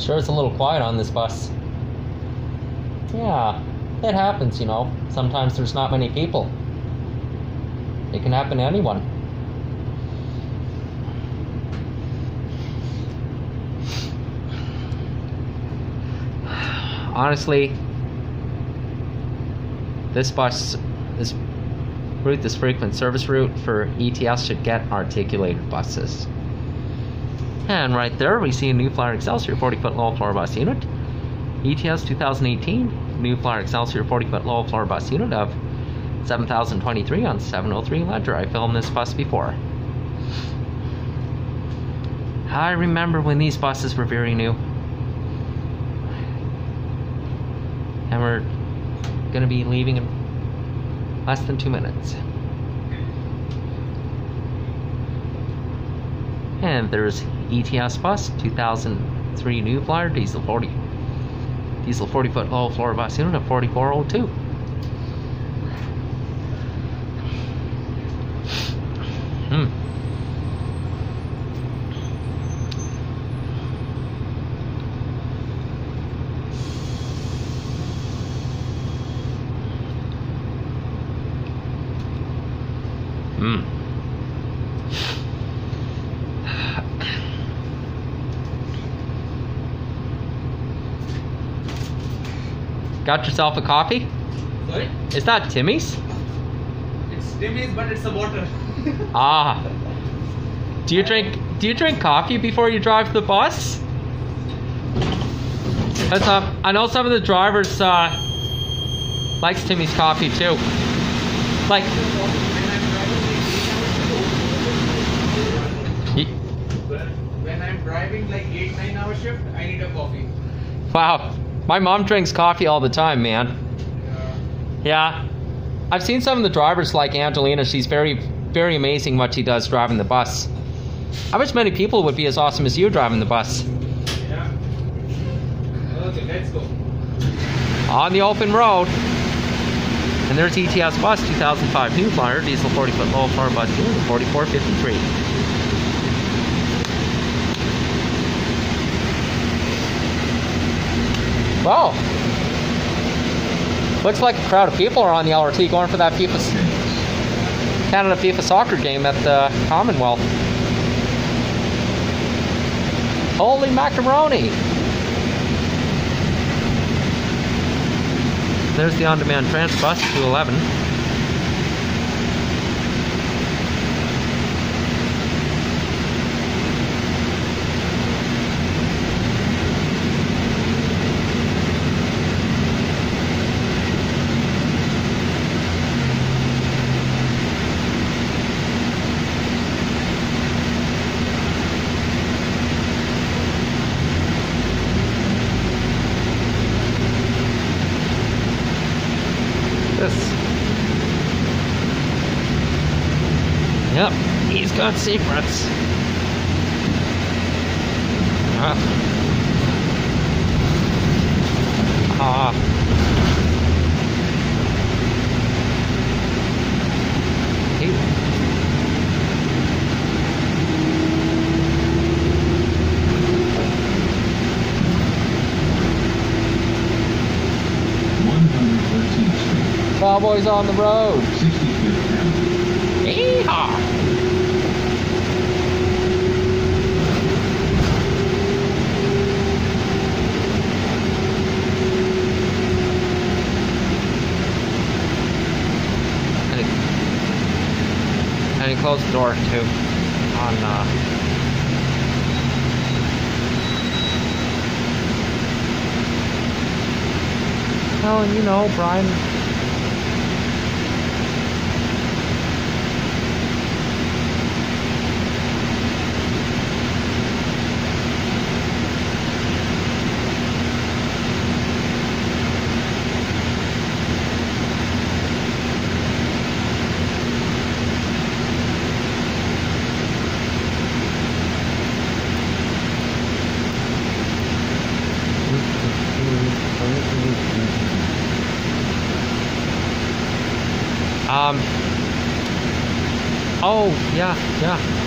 Sure, it's a little quiet on this bus. Yeah, it happens, you know. Sometimes there's not many people. It can happen to anyone. Honestly, this bus, this route, this frequent service route for ETS should get articulated buses. And right there, we see a New Flyer Excelsior 40 foot low floor bus unit. ETS 2018, New Flyer Excelsior 40 foot low floor bus unit of 7023 on 703 Leger. I filmed this bus before. I remember when these buses were very new. And we're going to be leaving in less than two minutes. And there's ETS bus 2003 New Flyer diesel 40 diesel 40 foot low floor bus unit of 4402. Hmm. Got yourself a coffee? Sorry? Is that Timmy's? It's Timmy's, but it's a water. Ah. Do you drink do you drink coffee before you drive the bus? That's um, I know some of the drivers uh, likes Timmy's coffee too. Like when I'm driving like 8 9 hour shift, I need a coffee. wow, my mom drinks coffee all the time, man. Uh, Yeah. I've seen some of the drivers like Angelina. She's very, very amazing what she does driving the bus. I wish many people would be as awesome as you driving the bus. yeah. Okay, let's go. On the open road. And there's ETS bus 2005 New Flyer, diesel 40 foot low floor bus unit 4453. Wow. Looks like a crowd of people are on the LRT going for that FIFA Canada FIFA soccer game at the Commonwealth. Holy macaroni! There's the on-demand transit bus 211. He's got secrets. Ah. Ah. He- One hundred thirteenth Street, Cowboys on the road. Closed the door too on uh, you know, Brian Um. Oh yeah, yeah.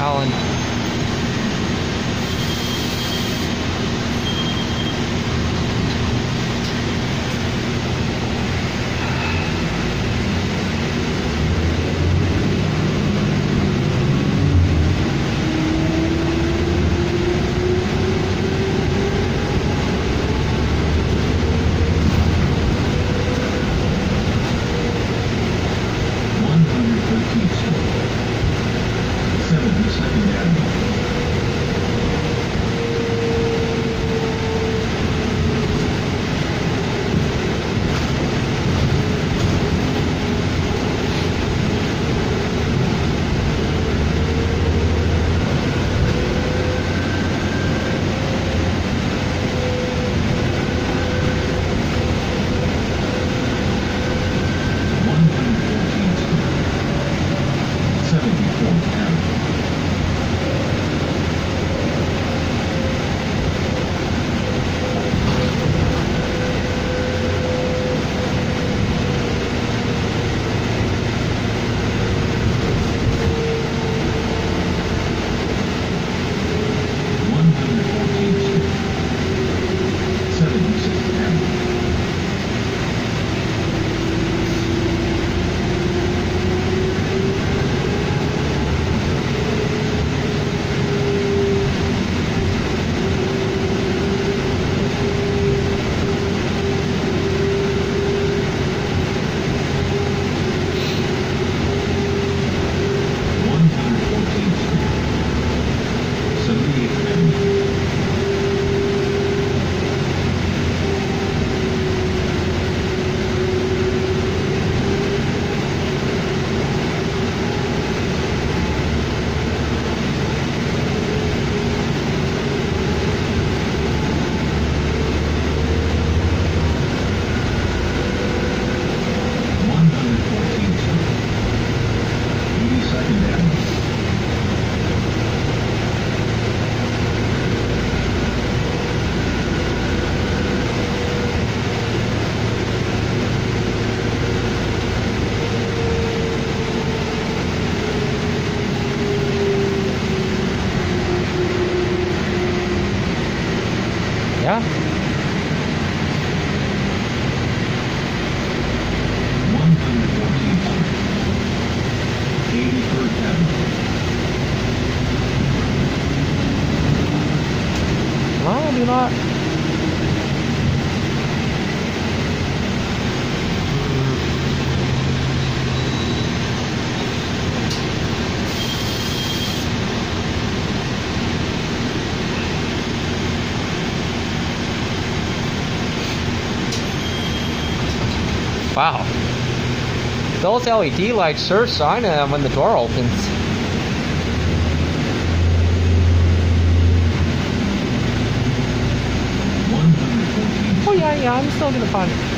Colin. Wow. Those LED lights sure shine when the door opens. Oh yeah, yeah, I'm still gonna find it.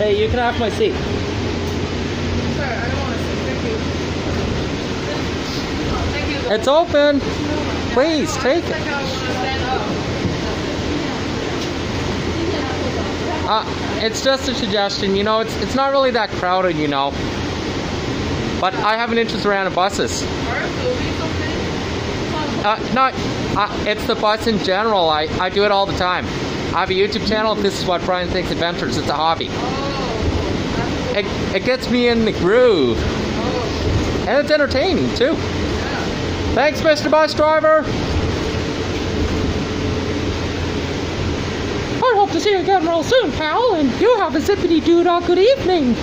Hey, you can have my seat. Sir, I don't want to sit. Thank you. Thank you. It's open. Please take it. think I want to stand up. Uh, it's just a suggestion. You know, it's it's not really that crowded. You know, but I have an interest around buses. Or movie something. Uh, not. Uh, it's the bus in general. I, I do it all the time. I have a YouTube channel. This is what Brian thinks adventures. It's a hobby. It, it gets me in the groove, and it's entertaining too. Thanks, Mr. Bus Driver. I hope to see you again real soon, pal, and you have a zippity doo dah good evening.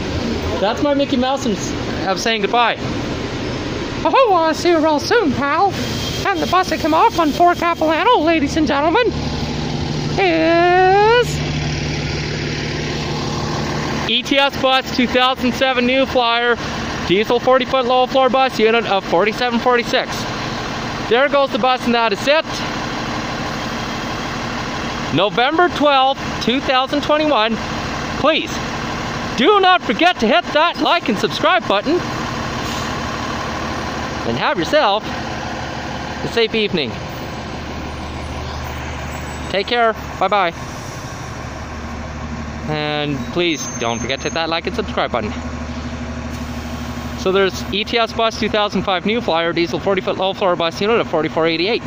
That's my Mickey Mouse of saying goodbye. Oh, I'll see you real soon, pal. And the bus that came off on Fort Capilano, ladies and gentlemen, is ETS Bus 2007 New Flyer, diesel 40 foot low floor bus unit of 4746. There goes the bus, and that is it. November 12th, 2021. Please do not forget to hit that like and subscribe button. And have yourself a safe evening. Take care. Bye bye. And please don't forget to hit that like and subscribe button. So there's ETS Bus 2005 New Flyer Diesel 40 foot low floor bus unit of 4488.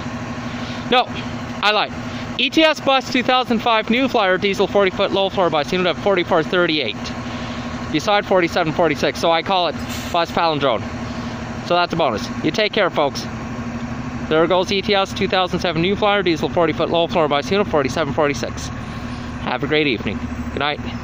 No, I lied. ETS Bus 2005 New Flyer Diesel 40 foot low floor bus unit of 4438. Beside 4746, so I call it Bus Palindrome. So that's a bonus. You take care, folks. There goes ETS 2007 New Flyer Diesel 40 foot low floor bus unit 4746. Have a great evening. Night.